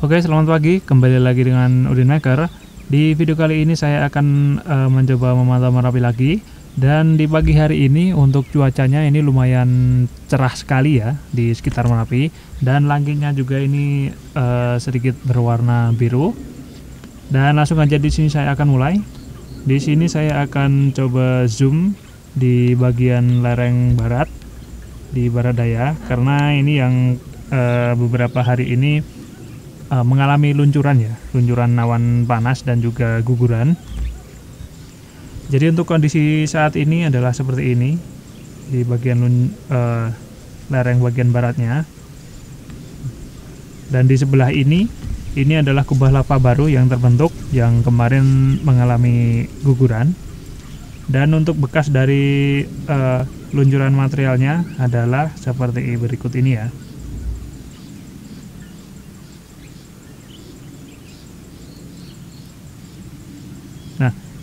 Oke, selamat pagi. Kembali lagi dengan Udin Maker. Di video kali ini saya akan uh, mencoba memantau Merapi lagi. Dan di pagi hari ini untuk cuacanya ini lumayan cerah sekali ya di sekitar Merapi. Dan langitnya juga ini uh, sedikit berwarna biru. Dan langsung aja di sini saya akan mulai. Di sini saya akan coba zoom di bagian lereng barat di barat daya karena ini yang uh, beberapa hari ini uh, mengalami luncuran ya, luncuran awan panas dan juga guguran. Jadi untuk kondisi saat ini adalah seperti ini di bagian uh, lereng bagian baratnya. Dan di sebelah ini ini adalah kubah lava baru yang terbentuk yang kemarin mengalami guguran. Dan untuk bekas dari uh, luncuran materialnya adalah seperti berikut ini ya.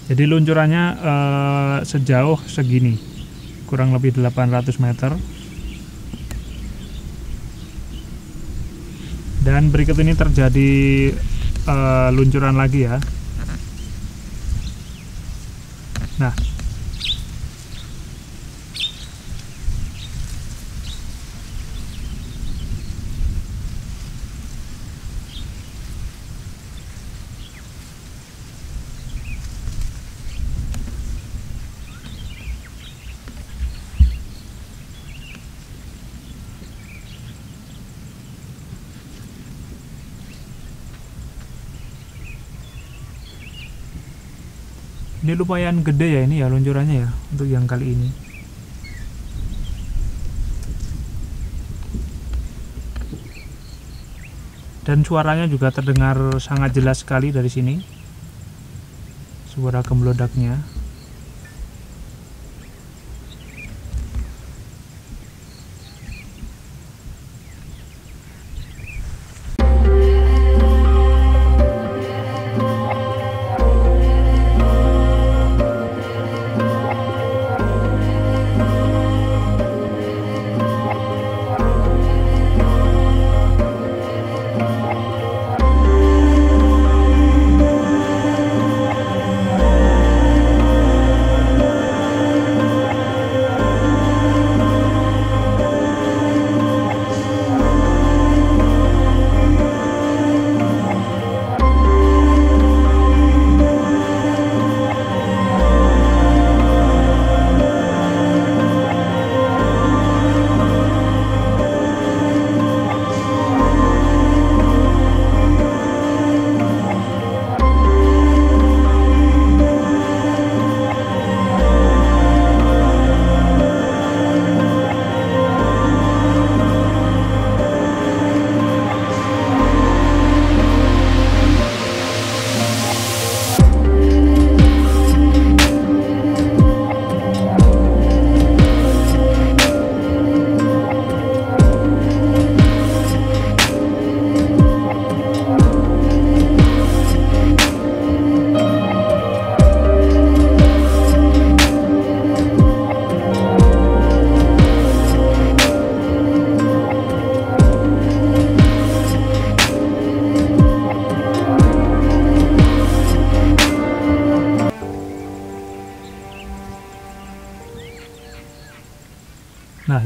Jadi luncurannya uh, sejauh segini. Kurang lebih 800 meter. Dan berikut ini terjadi uh, luncuran lagi ya. Nah ini lumayan gede ya ini ya luncurannya ya untuk yang kali ini. Dan suaranya juga terdengar sangat jelas sekali dari sini. Suara kemelodaknya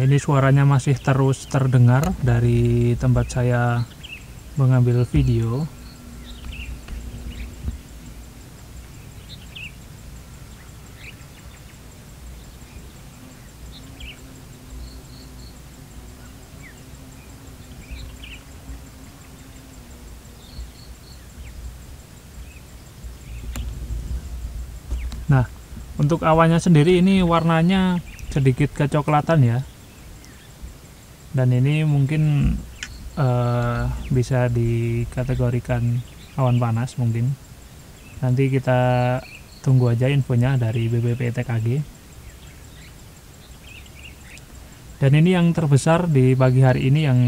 ini suaranya masih terus terdengar dari tempat saya mengambil video. Nah, untuk awannya sendiri ini warnanya sedikit kecoklatan ya dan ini mungkin uh, bisa dikategorikan awan panas mungkin. Nanti kita tunggu aja infonya dari BBPTKG dan ini yang terbesar di pagi hari ini yang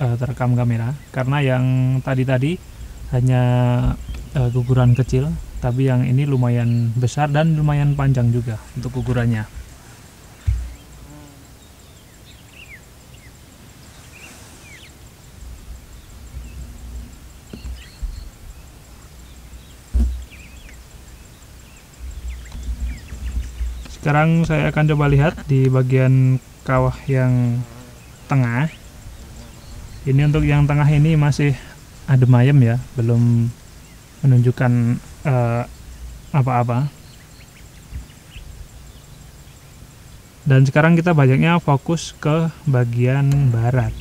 uh, terekam kamera. Karena yang tadi-tadi hanya uh, guguran kecil tapi yang ini lumayan besar dan lumayan panjang juga untuk gugurannya sekarang saya akan coba lihat di bagian kawah yang tengah ini untuk yang tengah ini masih adem ayem ya belum menunjukkan eh, apa-apa dan sekarang kita banyaknya fokus ke bagian barat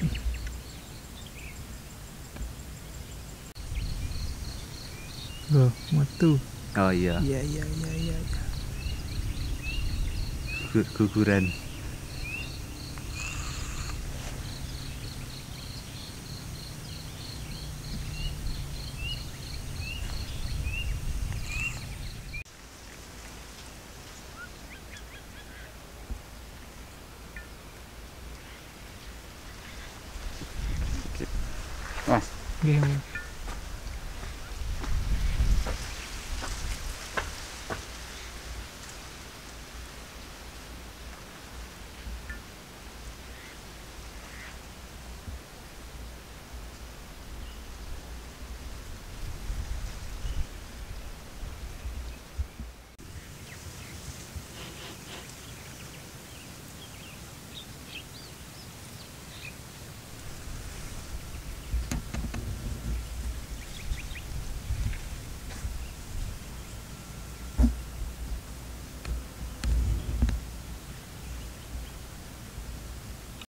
Loh, mutu. Oh iya, Iya, iya, iya, iya. Iya. gu- guguran. Oke,